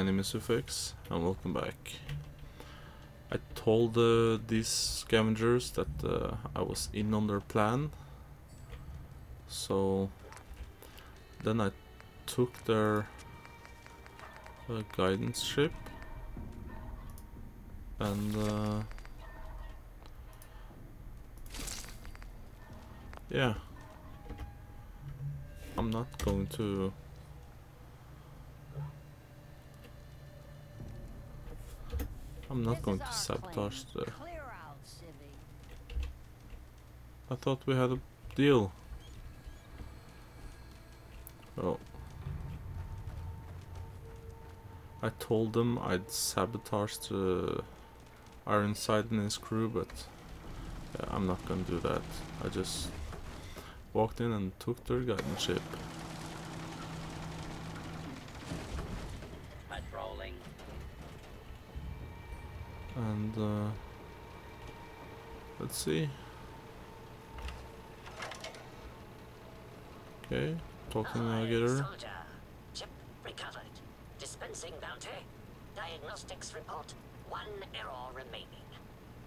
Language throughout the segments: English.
my name is ZuFX and welcome back. I told uh, these scavengers that uh, I was in on their plan. So then I took their uh, guidance chip and uh, yeah I'm not going to I'm not going to sabotage the I thought we had a deal. Well I told them I'd sabotage the Ironside and his crew but yeah, I'm not gonna do that. I just walked in and took their guidance chip and uh, let's see okay talking to the Ahoy, navigator Soldier. Chip recovered. Dispensing bounty. Diagnostics report. One error remaining.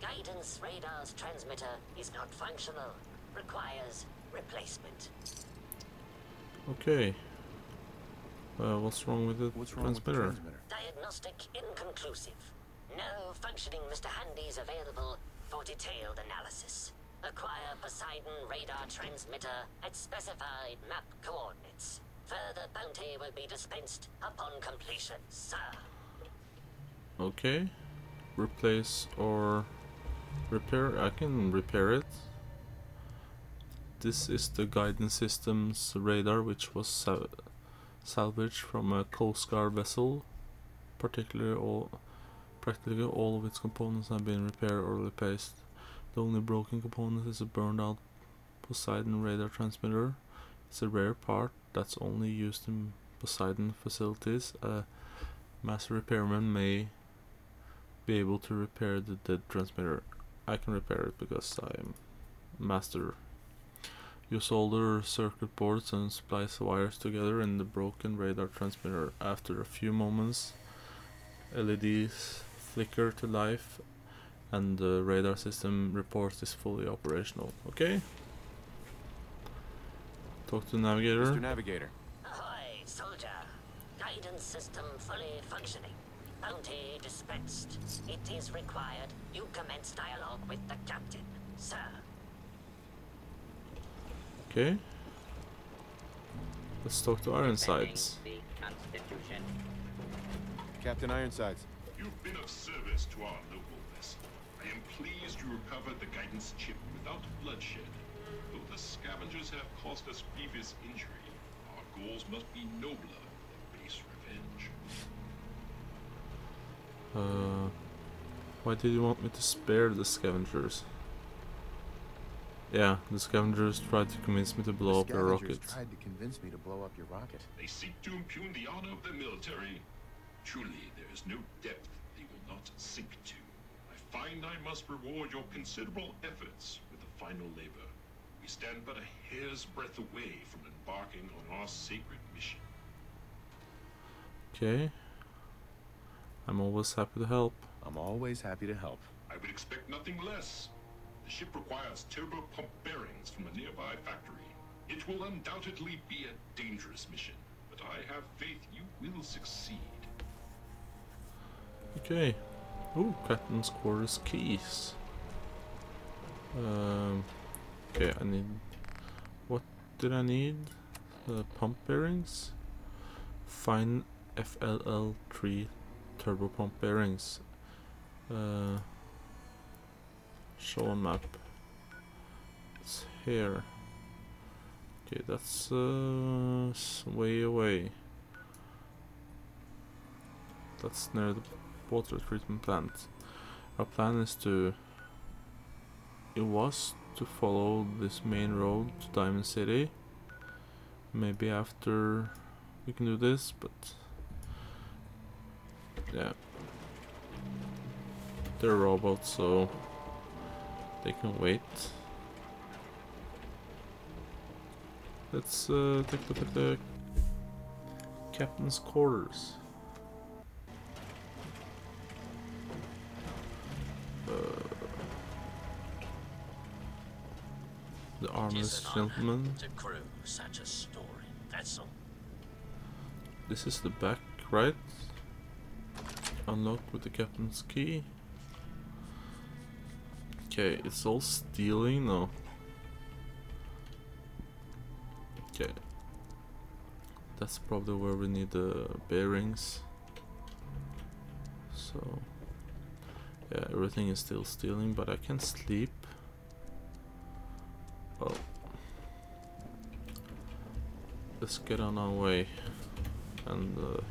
Guidance radar's transmitter is not functional. Requires replacement. okay uh, what's wrong with the What's wrong with the transmitter transmitter? Diagnostic inconclusive. No functioning Mr. Handy's available for detailed analysis. Acquire Poseidon radar transmitter at specified map coordinates. Further bounty will be dispensed upon completion, sir. Okay. Replace or repair. I can repair it. This is the guidance system's radar, which was sa salvaged from a Coast Guard vessel. Particularly all, practically all of its components have been repaired or replaced. The only broken component is a burned out Poseidon radar transmitter. It's a rare part that's only used in Poseidon facilities. A master repairman may be able to repair the dead transmitter. I can repair it because I'm master. You solder circuit boards and splice wires together in the broken radar transmitter. After a few moments, LEDs flicker to life and the radar system reports is fully operational. Okay? Talk to the navigator. Mr. Navigator, Ahoy, soldier. Guidance system fully functioning. Bounty dispensed. It is required you commence dialogue with the captain, sir. Okay. Let's talk to Ironsides. The Captain Ironsides. You've been of service to our nobleness. I am pleased you recovered the guidance chip without bloodshed. Though the scavengers have caused us grievous injury, our goals must be nobler than base revenge. Uh, why did you want me to spare the scavengers? Yeah, the scavengers tried to convince me to blow up the their scavengers rocket. tried to convince me to blow up your rocket. They seek to impugn the honor of the military. Truly, there is no depth they will not sink to. I find I must reward your considerable efforts with the final labor. We stand but a hair's breadth away from embarking on our sacred mission. Okay. I'm always happy to help. I'm always happy to help. I would expect nothing less. The ship requires turbo pump bearings from a nearby factory. It will undoubtedly be a dangerous mission, but I have faith you will succeed. Okay. Ooh, captain's quarters keys. Um. Okay, I need. What did I need? Uh, pump bearings. Find FLL3 turbo pump bearings. Uh. Show on map. It's here. Okay, that's uh, way away. That's near the water treatment plant. Our plan is to. It was to follow this main road to Diamond City. Maybe after we can do this, but yeah, they're robots, so they can wait. Let's uh, take a look at the captain's quarters. Armless Tis an honor gentleman. To crew such a vessel. This is the back, right? Unlock with the captain's key. Okay, it's all stealing now. Okay. That's probably where we need the bearings. So, yeah, everything is still stealing, but I can sleep. Well, let's get on our way and uh,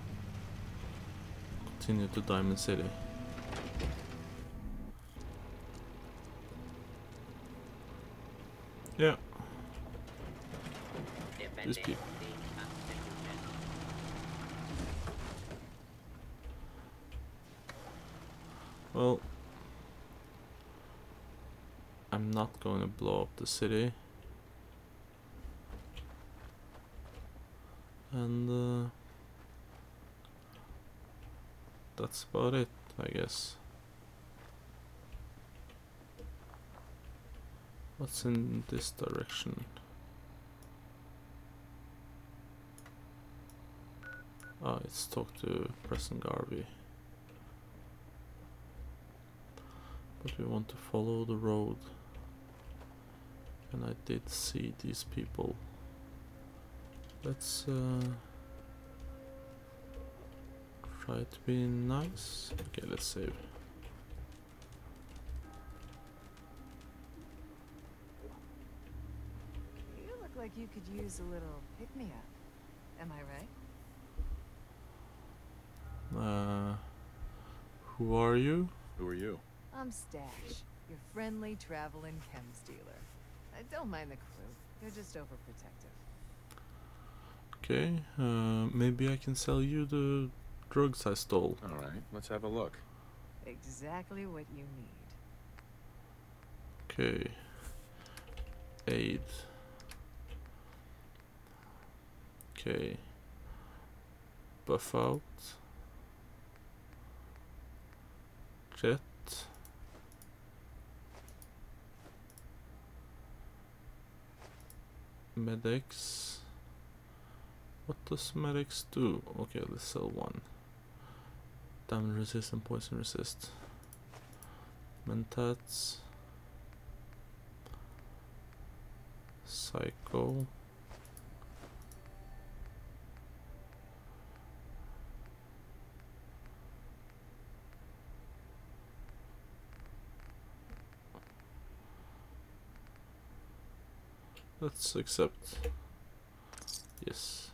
continue to Diamond City. Yeah, these people. Well, I'm not going to blow up the city. And uh, that's about it, I guess. What's in this direction? Ah, it's talk to Preston Garvey. But we want to follow the road. And I did see these people. Let's uh, try to be nice. Okay, let's save. You look like you could use a little pick-me-up. Am I right? Uh, who are you? Who are you? I'm Stash, your friendly traveling chems dealer. I don't mind the crew. They're just overprotective. Okay, uh, maybe I can sell you the drugs I stole. All right, let's have a look. Exactly what you need. Okay. Aid. Okay. Buffout. Jet. Med-X. What does Med-X do? Okay, let's sell one. Damage resist and poison resist. Mentats. Psycho. Let's accept. Yes.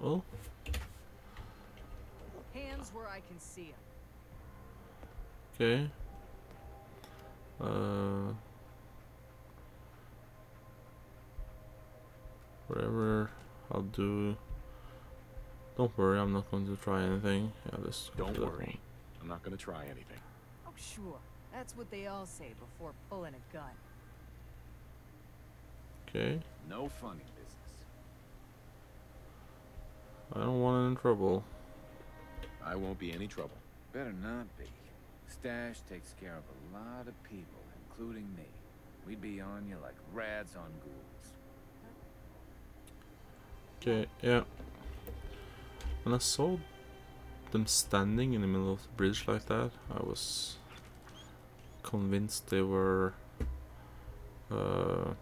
Well, Hands where I can see them. okay. Uh, whatever I'll do. Don't worry, I'm not going to try anything. Yeah, let's Don't to that worry. I'm not gonna try anything. Oh, sure. That's what they all say before pulling a gun. Okay, No funny business. I don't want any trouble. I won't be any trouble. Better not be. Stash takes care of a lot of people, including me. We'd be on you like rats on ghouls. Okay, yeah. When I saw them standing in the middle of the bridge like that, I was convinced they were. Uh,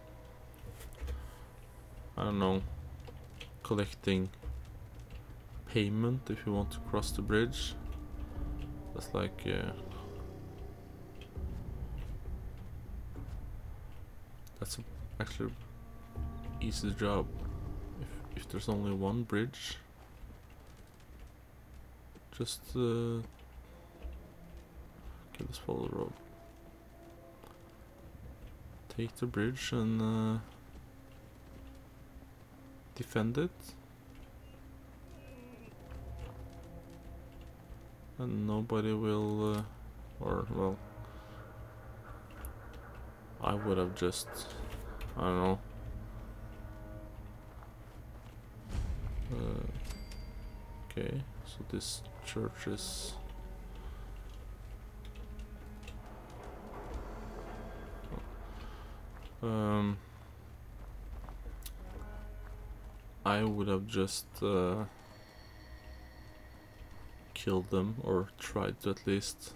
I don't know. Collecting payment if you want to cross the bridge. That's like. Uh, that's actually easy job if if there's only one bridge just uh okay let's follow the road take the bridge and uh defend it and nobody will uh, or well I would have just I don't know Uh, okay, so this church is. Um, I would have just uh, killed them or tried to at least.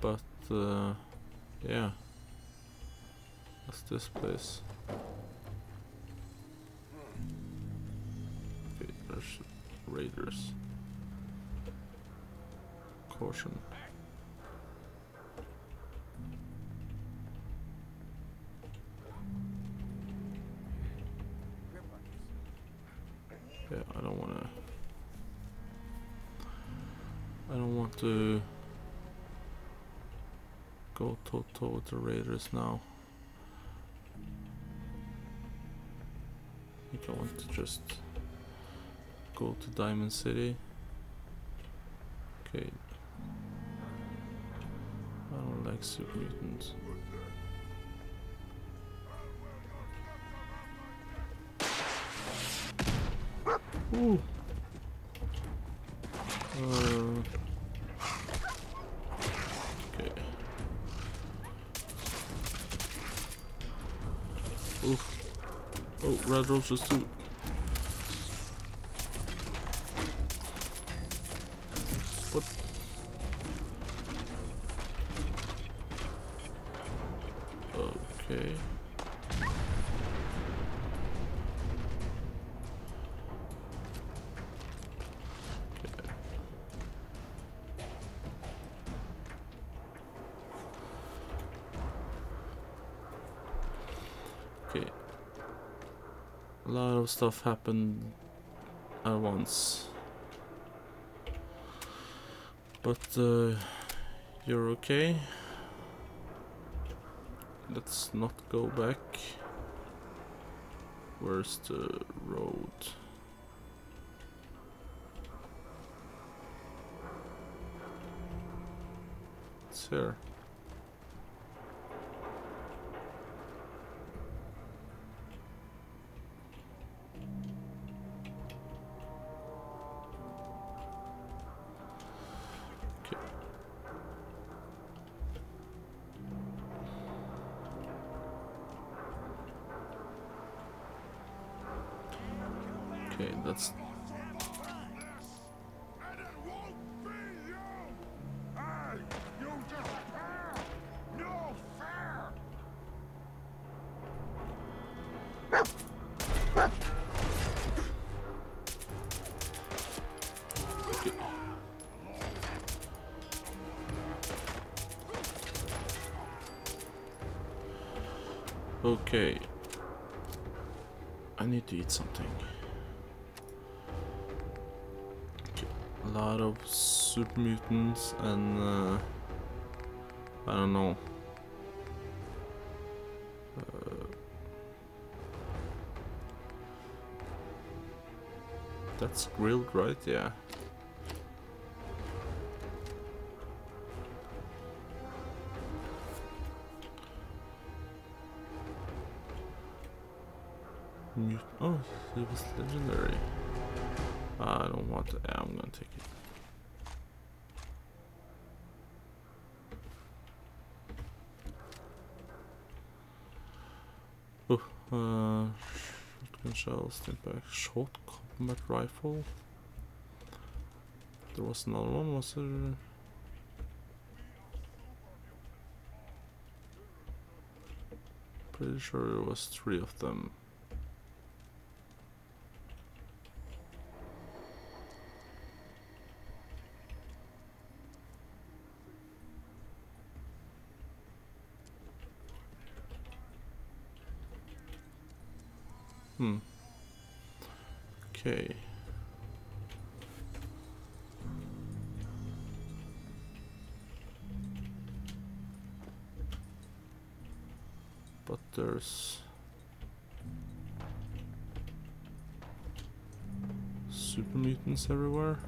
But uh, yeah, what's this place? There's raiders. Caution. To go toe to with the Raiders now. I think I want to just go to Diamond City. Okay. I don't like super mutants. Ooh. Oh, red roses too. Stuff happened at once. But uh, you're okay. Let's not go back. Where's the road? It's here. Okay, that's super mutants and uh, I don't know. Uh, that's grilled, right? Yeah. Mut- oh, it was legendary. I don't want to. I'm gonna take it. Oh, uh, shotgun shells, impact, short combat rifle. There was another one, was there? Pretty sure there was three of them. Okay. But there's super mutants everywhere.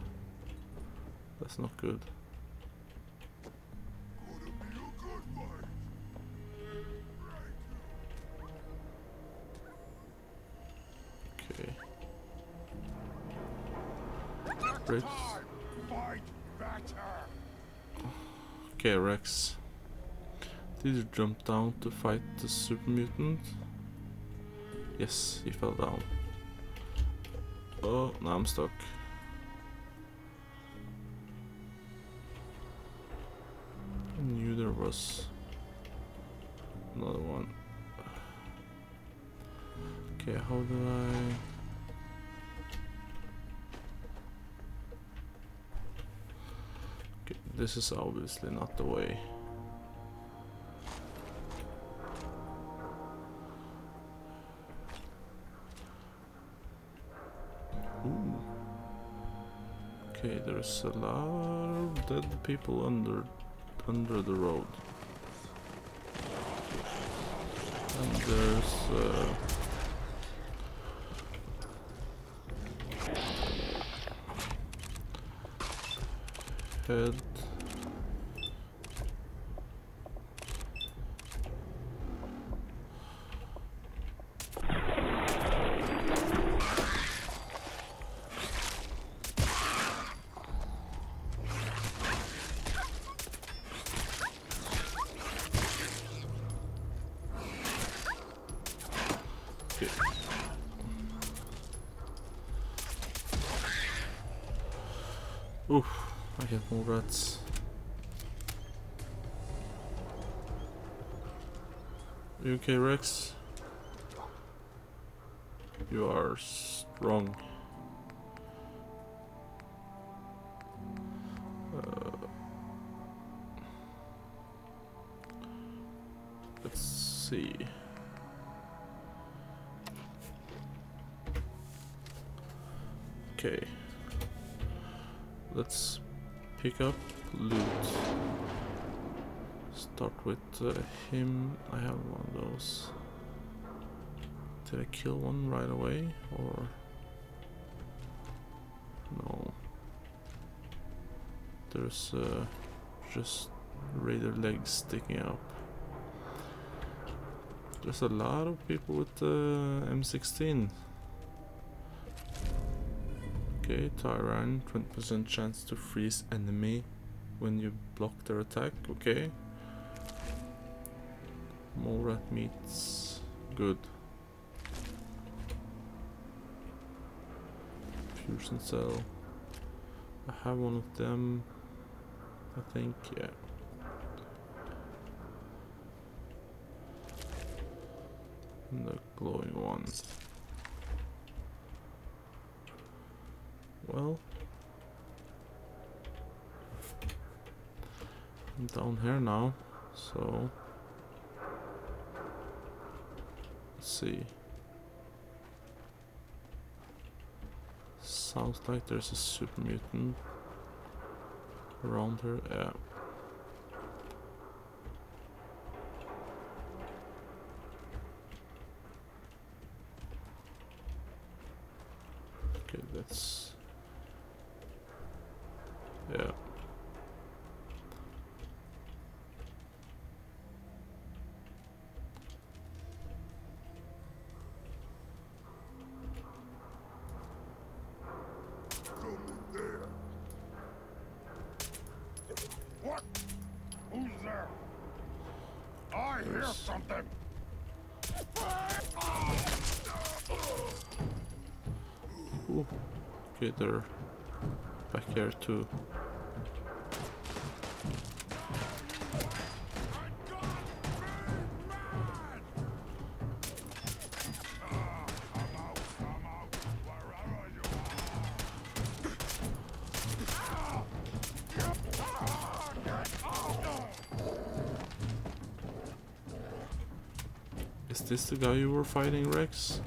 That's not good. Okay, Rex. Did you jump down to fight the super mutant? Yes, he fell down. Oh, now I'm stuck. I knew there was another one. Okay, how do I... this is obviously not the way. Ooh. Okay, there's a lot of dead people under under the road. And there's uh, head. Oof, I have more rats. Okay, Rex? You are strong. Uh, let's see. Pick up loot. Start with uh, him. I have one of those. Did I kill one right away or no? There's uh, just raider legs sticking up. There's a lot of people with the M16. Okay, Tyran, 20% chance to freeze enemy when you block their attack. Okay. More rat meats. Good. Fusion cell. I have one of them. I think, yeah. And the glowing one. Well, I'm down here now, so let's see. Sounds like there's a super mutant around here. Yeah. Okay, that's yeah. What? Who's there? I hear Yes. something. Ooh. Okay, they're back here too. Is this the guy you were fighting, Rex?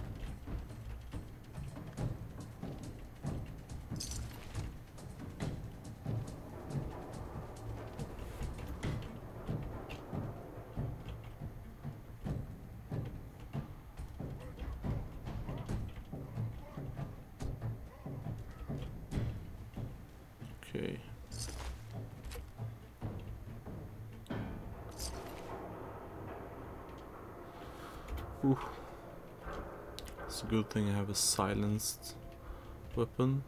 It's a good thing I have a silenced weapon.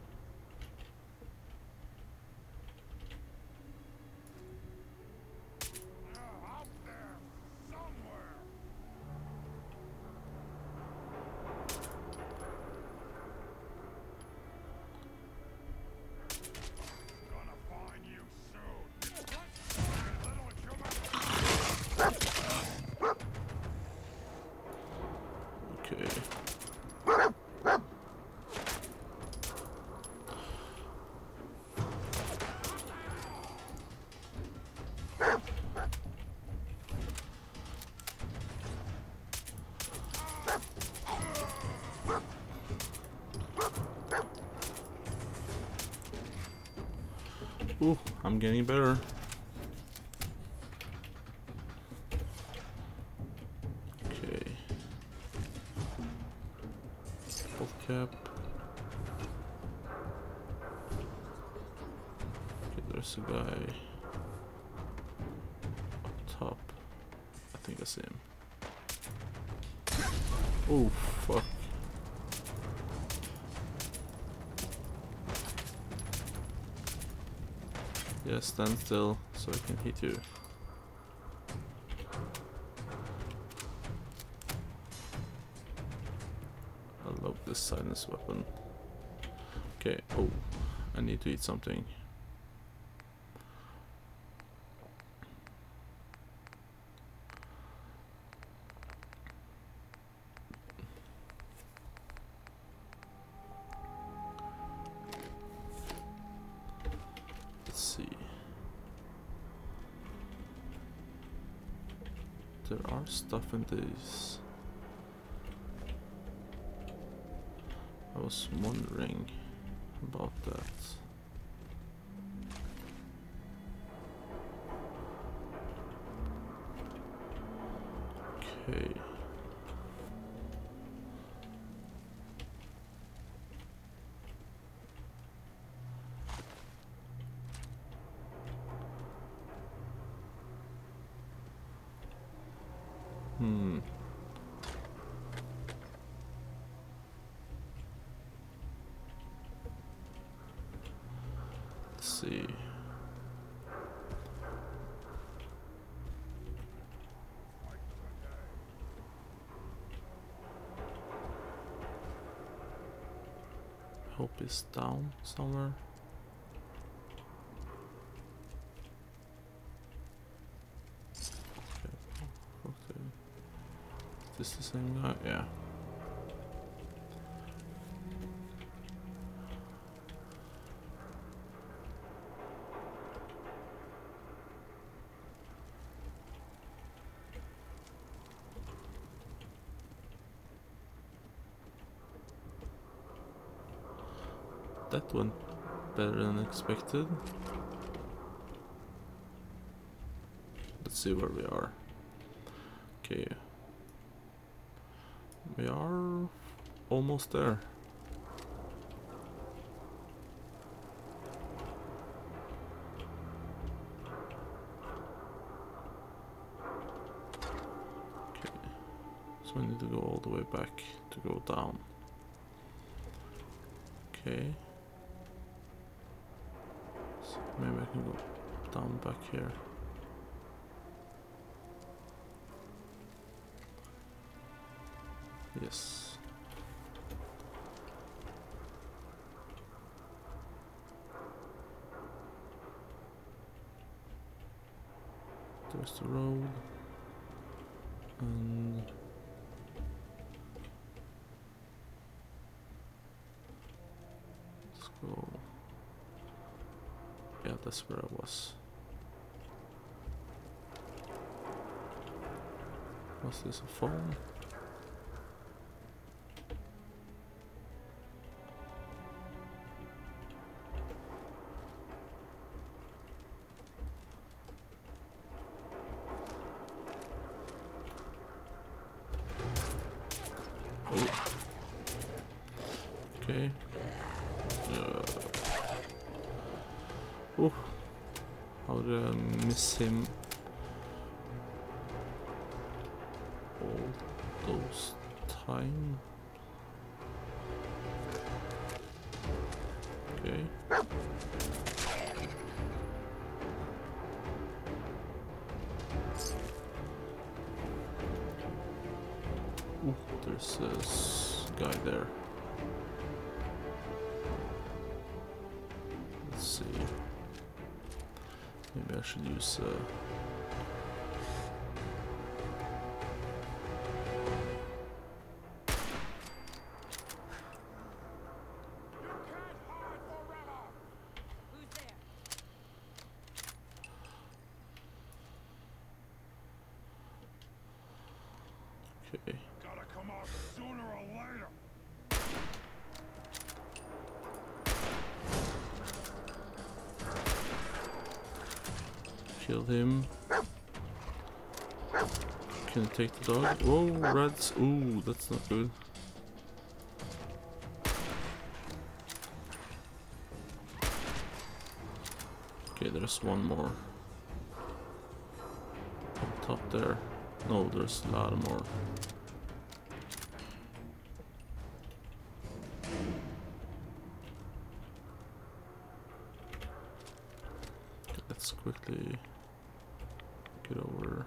Ooh, I'm getting better. Stand still so I can hit you. I love this silence weapon. Okay, oh, I need to eat something. There are stuff in these. I was wondering about that. Okay. Hmm. Let's see. Hope is down somewhere. Okay. Okay. Is this the same guy? Yeah. That went better than expected. Let's see where we are. Okay. We are almost there. So we need to go all the way back to go down. Okay. Maybe I can go down back here. Yes. There's the road. And let's go. Yeah, that's where I was. Was this a phone? Oh. Okay. Oh, I'll uh, eh, miss him. Kill him. Can I take the dog? Whoa, rats. Ooh, that's not good. Okay, there's one more. On top there. No, there's a lot more. Okay, Let's quickly get over.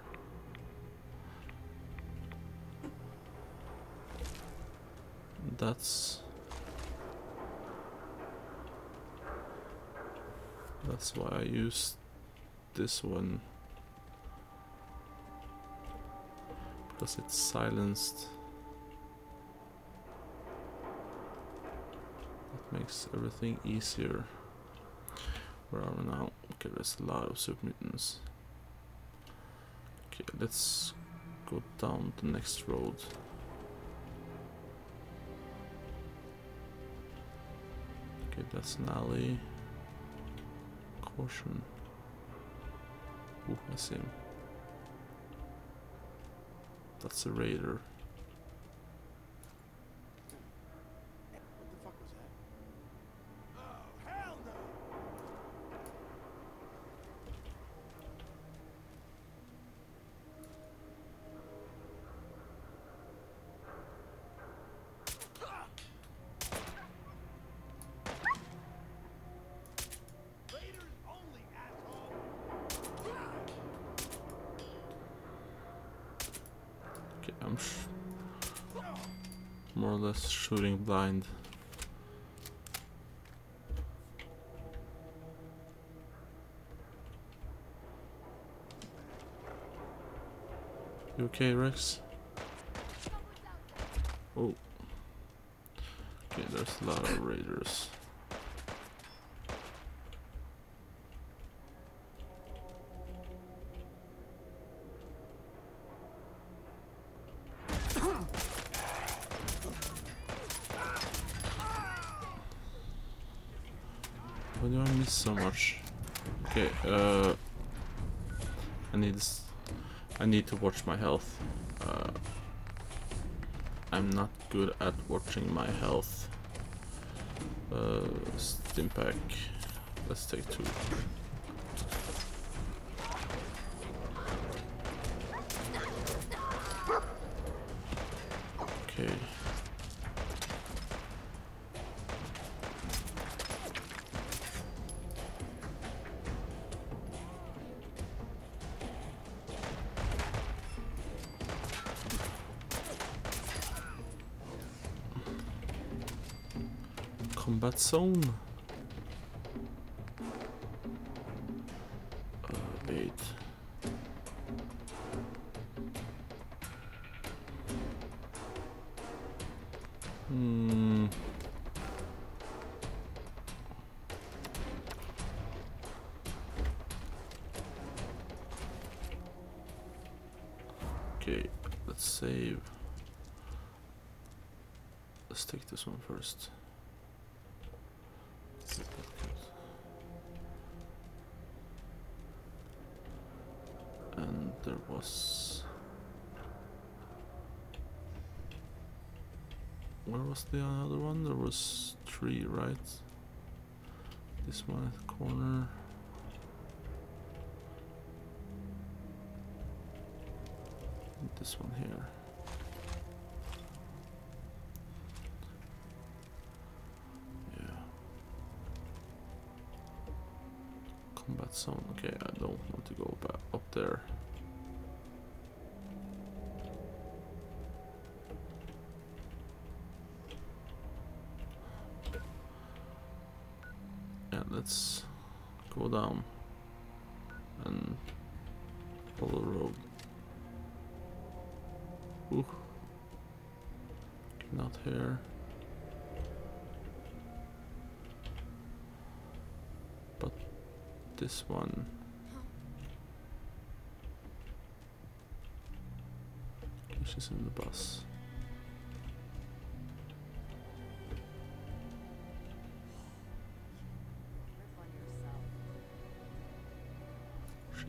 That's that's why I used this one because it's silenced. That makes everything easier. Where are we now? Okay, there's a lot of super mutants. Okay, let's go down the next road. Okay, that's an alley. Caution. Him. That's a raider. What the fuck was that? Oh, hell no! Raiders only, asshole! Okay, I'm sh- more or less shooting blind. You okay, Rex? Oh. Okay, there's a lot of raiders. So much? Okay, uh, I need I need to watch my health. Uh, I'm not good at watching my health. Uh, Stimpack. Let's take two. Combat zone. Was the other one? There was three, right? This one at the corner. and This one here. Yeah. Combat zone. Okay, I don't want to go back up there. Yeah, let's go down and follow the road. Ooh. Not here. But this one. She's in the bus.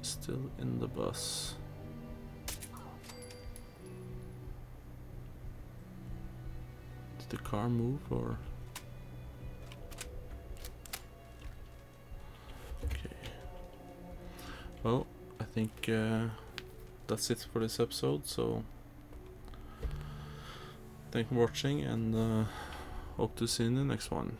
Still in the bus. Did the car move or? Okay. Well, I think uh, that's it for this episode. So, thank you for watching, and uh, hope to see you in the next one.